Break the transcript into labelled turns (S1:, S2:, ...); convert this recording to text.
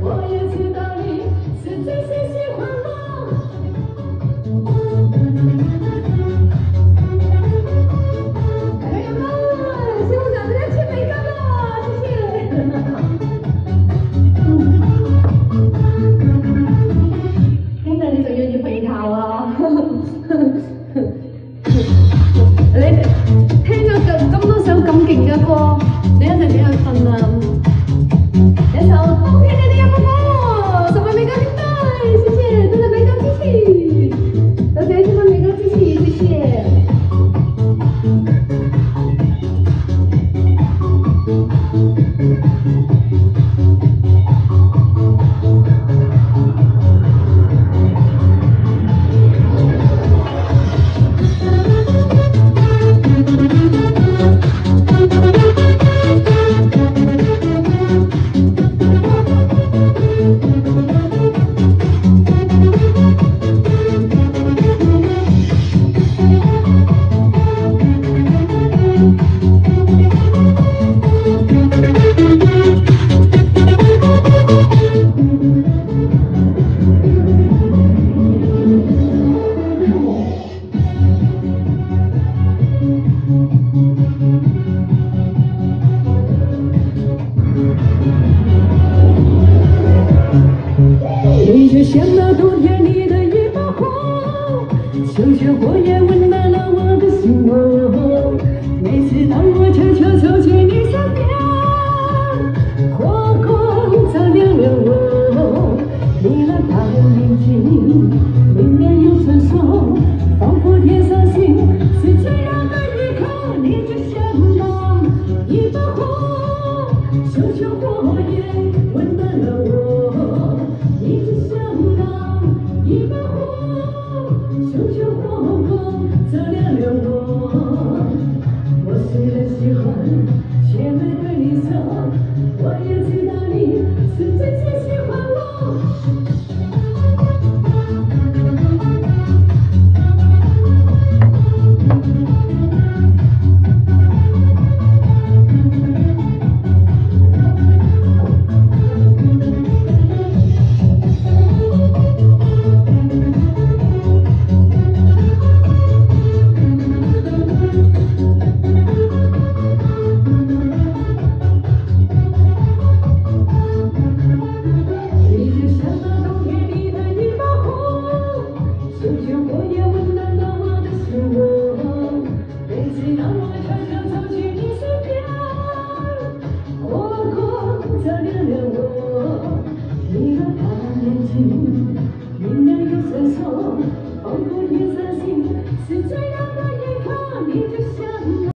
S1: 我也知道 你是喜我
S2: 朋友们希望小时间美一个谢谢兄弟你就要要被套啊你听咗咁多首感劲嘅歌你一定比较困难一首冬天里的野摩托送给玫高对不谢谢送给玫高谢谢。Ok 送给玫瑰谢谢。
S1: 你就像那冬天里的一把火熊熊火焰温暖了我的心窝每次当我悄悄走近你身边火光照亮了我你那大眼睛明亮又闪烁仿佛天上星是最亮的一颗你就像那一把火熊熊火我也 얼굴이 사진 스쳐가다의 감이 드셨네